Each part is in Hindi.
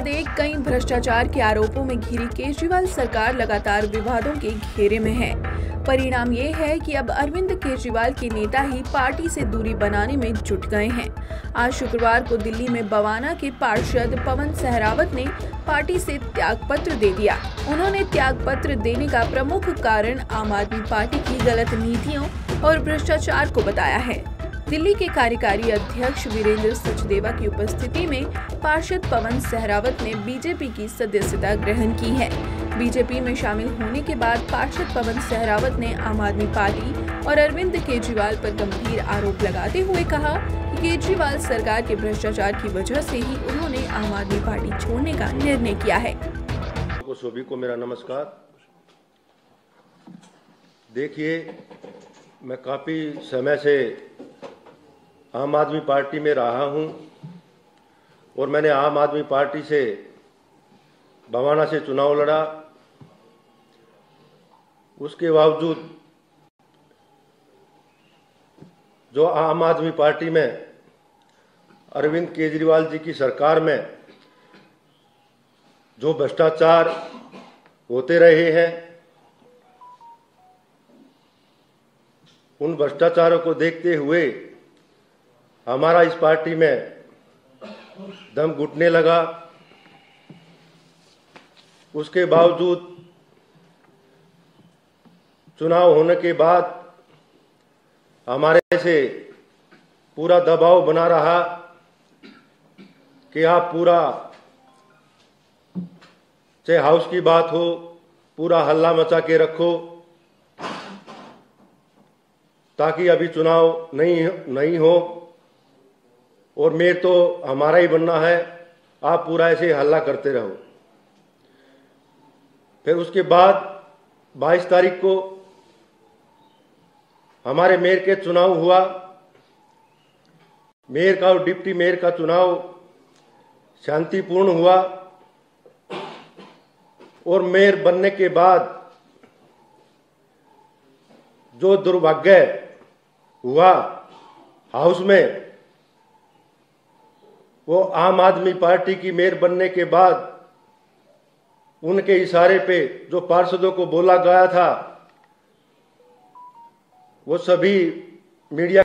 दें कई भ्रष्टाचार के आरोपों में घिरी केजरीवाल सरकार लगातार विवादों के घेरे में है। परिणाम ये है कि अब अरविंद केजरीवाल के नेता ही पार्टी से दूरी बनाने में जुट गए हैं। आज शुक्रवार को दिल्ली में बवाना के पार्षद पवन सहरावत ने पार्टी से त्याग पत्र दे दिया। उन्होंने त्याग पत्र देने का प्रमुख कारण आम आदमी पार्टी की गलत नीतियों और भ्रष्टाचार को बताया है। दिल्ली के कार्यकारी अध्यक्ष वीरेंद्र सचदेवा की उपस्थिति में पार्षद पवन सहरावत ने बीजेपी की सदस्यता ग्रहण की है। बीजेपी में शामिल होने के बाद पार्षद पवन सहरावत ने आम आदमी पार्टी और अरविंद केजरीवाल पर गंभीर आरोप लगाते हुए कहा कि केजरीवाल सरकार के भ्रष्टाचार की वजह से ही उन्होंने आम आदमी पार्टी छोड़ने का निर्णय किया है। सभी को मेरा नमस्कार। देखिए, मैं काफ़ी समय से आम आदमी पार्टी में रहा हूँ और मैंने आम आदमी पार्टी से भवाना से चुनाव लड़ा। उसके बावजूद जो आम आदमी पार्टी में, अरविंद केजरीवाल जी की सरकार में जो भ्रष्टाचार होते रहे हैं, उन भ्रष्टाचारों को देखते हुए हमारा इस पार्टी में दम घुटने लगा। उसके बावजूद चुनाव होने के बाद हमारे से पूरा दबाव बना रहा कि आप पूरा चाहे हाउस की बात हो, पूरा हल्ला मचा के रखो, ताकि अभी चुनाव नहीं नहीं हो। और मेयर तो हमारा ही बनना है, आप पूरा ऐसे हल्ला करते रहो। फिर उसके बाद 22 तारीख को हमारे मेयर के चुनाव हुआ। मेयर का और डिप्टी मेयर का चुनाव शांतिपूर्ण हुआ और मेयर बनने के बाद जो दुर्भाग्य हुआ हाउस में वो आम आदमी पार्टी की मेयर बनने के बाद उनके इशारे पे जो पार्षदों को बोला गया था, वो सभी मीडिया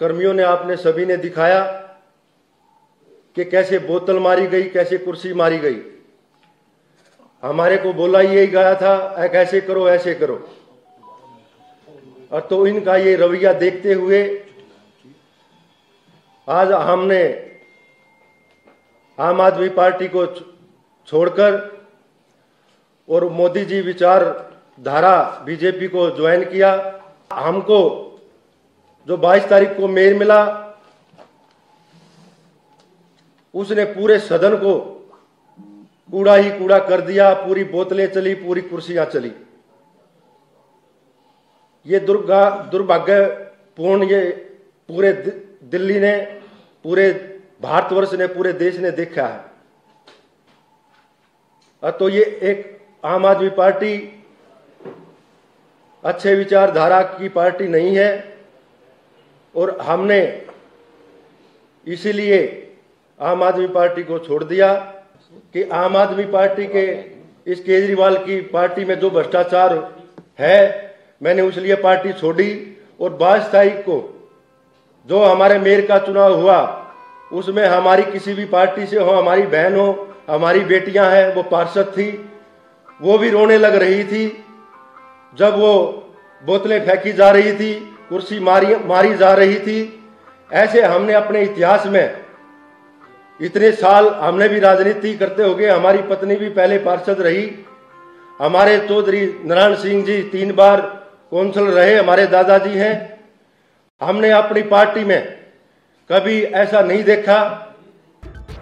कर्मियों ने, आपने सभी ने दिखाया कि कैसे बोतल मारी गई, कैसे कुर्सी मारी गई। हमारे को बोला यही गया था ऐसे करो ऐसे करो। और तो इनका ये रवैया देखते हुए आज हमने आम आदमी पार्टी को छोड़कर और मोदी जी विचार धारा बीजेपी को ज्वाइन किया। हमको जो 22 तारीख को मेयर मिला, उसने पूरे सदन को कूड़ा ही कूड़ा कर दिया, पूरी बोतलें चली, पूरी कुर्सियाँ चली। ये दुर्गा दुर्भाग्यपूर्ण ये पूरे दिल्ली ने पूरे भारतवर्ष ने पूरे देश ने देखा है। तो ये एक आम आदमी पार्टी, अच्छे विचारधारा की पार्टी नहीं है और हमने इसीलिए आम आदमी पार्टी को छोड़ दिया कि आम आदमी पार्टी के इस केजरीवाल की पार्टी में जो भ्रष्टाचार है, मैंने उसलिए पार्टी छोड़ी और बाईस तारीख को जो हमारे मेयर का चुनाव हुआ उसमें हमारी किसी भी पार्टी से हो, हमारी बहन हो, हमारी बेटियाँ हैं, वो पार्षद थी, वो भी रोने लग रही थी। जब वो बोतलें फेंकी जा रही थी, कुर्सी मारी मारी जा रही थी, ऐसे हमने अपने इतिहास में इतने साल हमने भी राजनीति करते हो गए, हमारी पत्नी भी पहले पार्षद रही। हमारे चौधरी नारायण सिंह जी तीन बार कौंसल रहे, हमारे दादाजी हैं। हमने अपनी पार्टी में कभी ऐसा नहीं देखा।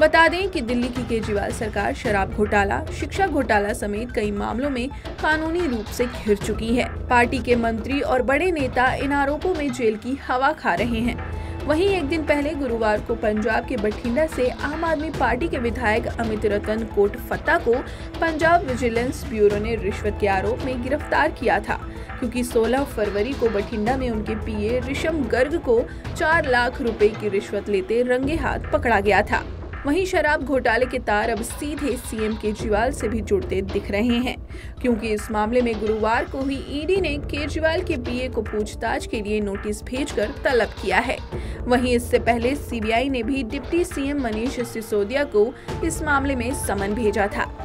बता दें कि दिल्ली की केजरीवाल सरकार शराब घोटाला, शिक्षा घोटाला समेत कई मामलों में कानूनी रूप से घिर चुकी है। पार्टी के मंत्री और बड़े नेता इन आरोपों में जेल की हवा खा रहे हैं। वहीं एक दिन पहले गुरुवार को पंजाब के बठिंडा से आम आदमी पार्टी के विधायक अमित रतन कोट फत्ता को पंजाब विजिलेंस ब्यूरो ने रिश्वत के आरोप में गिरफ़्तार किया था। क्योंकि 16 फरवरी को बठिंडा में उनके पीए ऋषम गर्ग को 4 लाख रुपए की रिश्वत लेते रंगे हाथ पकड़ा गया था। वहीं शराब घोटाले के तार अब सीधे सीएम केजरीवाल से भी जुड़ते दिख रहे हैं, क्योंकि इस मामले में गुरुवार को ही ईडी ने केजरीवाल के पीए को पूछताछ के लिए नोटिस भेजकर तलब किया है। वहीं इससे पहले सीबीआई ने भी डिप्टी सीएम मनीष सिसोदिया को इस मामले में समन भेजा था।